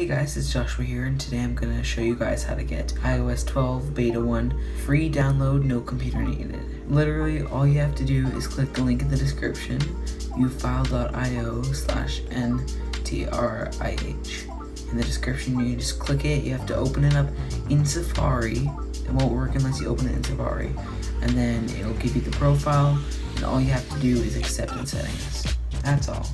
Hey guys, it's Joshua here, and today I'm going to show you guys how to get iOS 12 Beta 1 free download, no computer needed. Literally, all you have to do is click the link in the description, ufile.io slash ntrih. In the description, you just click it, you have to open it up in Safari. It won't work unless you open it in Safari. And then it'll give you the profile, and all you have to do is accept and settings. That's all.